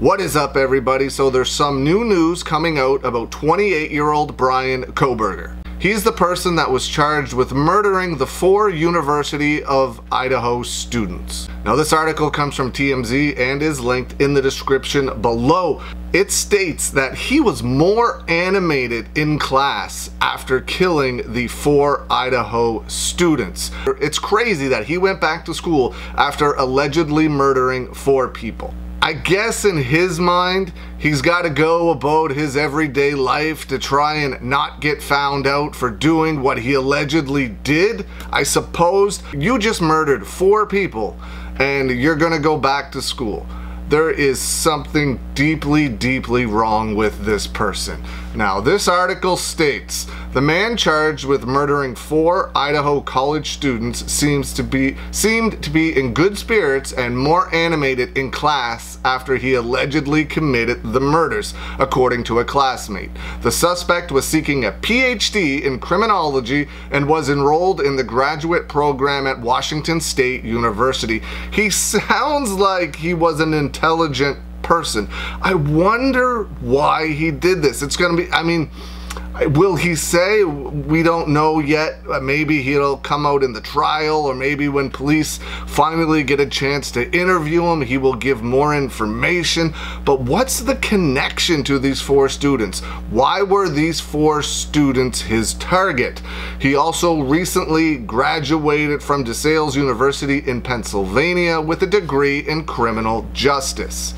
What is up, everybody? So, there's some new news coming out about 28 year old Bryan Kohberger. He's the person that was charged with murdering the four University of Idaho students. Now, this article comes from TMZ and is linked in the description below. It states that he was more animated in class after killing the four Idaho students. It's crazy that he went back to school after allegedly murdering four people. I guess in his mind, he's got to go about his everyday life to try and not get found out for doing what he allegedly did. I suppose you just murdered four people and you're going to go back to school there is something deeply, deeply wrong with this person. Now, this article states the man charged with murdering four Idaho college students seems to be seemed to be in good spirits and more animated in class after he allegedly committed the murders, according to a classmate. The suspect was seeking a PhD in criminology and was enrolled in the graduate program at Washington State University. He sounds like he was an intelligent person. I wonder why he did this. It's going to be, I mean, Will he say? We don't know yet. Maybe he'll come out in the trial, or maybe when police finally get a chance to interview him, he will give more information. But what's the connection to these four students? Why were these four students his target? He also recently graduated from DeSales University in Pennsylvania with a degree in criminal justice.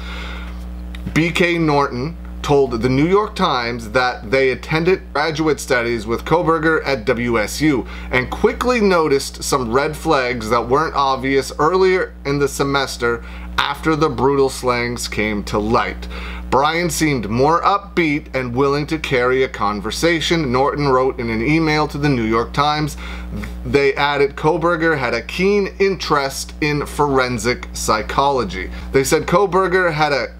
BK Norton told the New York Times that they attended graduate studies with Kohberger at WSU and quickly noticed some red flags that weren't obvious earlier in the semester after the brutal slangs came to light. Bryan seemed more upbeat and willing to carry a conversation, Norton wrote in an email to the New York Times. They added Kohberger had a keen interest in forensic psychology. They said Kohberger had a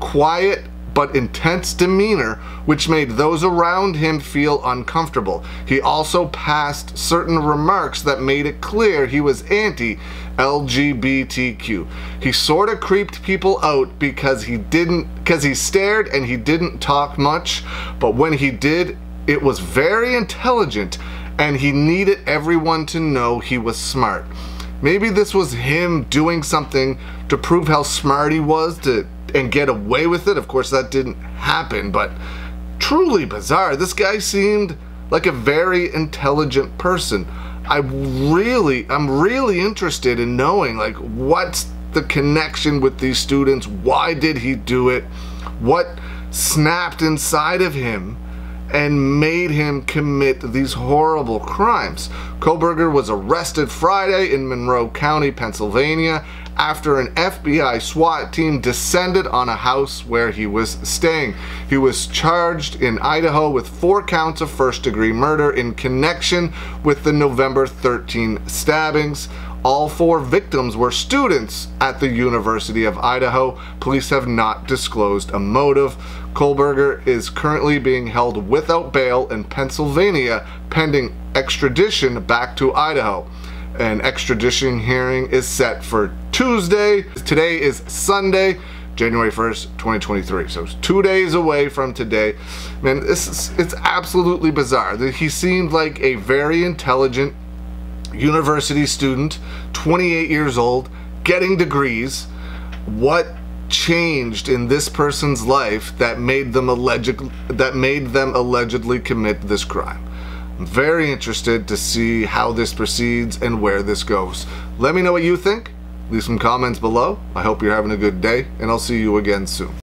quiet but intense demeanor which made those around him feel uncomfortable. He also passed certain remarks that made it clear he was anti LGBTQ. He sort of creeped people out because he didn't because he stared and he didn't talk much, but when he did, it was very intelligent and he needed everyone to know he was smart. Maybe this was him doing something to prove how smart he was to and get away with it. Of course, that didn't happen, but truly bizarre. This guy seemed like a very intelligent person. I really, I'm really interested in knowing like what's the connection with these students? Why did he do it? What snapped inside of him and made him commit these horrible crimes? Kohberger was arrested Friday in Monroe County, Pennsylvania after an FBI SWAT team descended on a house where he was staying. He was charged in Idaho with four counts of first degree murder in connection with the November 13 stabbings. All four victims were students at the University of Idaho. Police have not disclosed a motive. Kohberger is currently being held without bail in Pennsylvania pending extradition back to Idaho. An extradition hearing is set for Tuesday. Today is Sunday. January 1st, 2023. So it's two days away from today. Man, this is, it's absolutely bizarre. He seemed like a very intelligent university student, 28 years old, getting degrees. What changed in this person's life that made them alleged that made them allegedly commit this crime? I'm very interested to see how this proceeds and where this goes. Let me know what you think. Leave some comments below. I hope you're having a good day, and I'll see you again soon.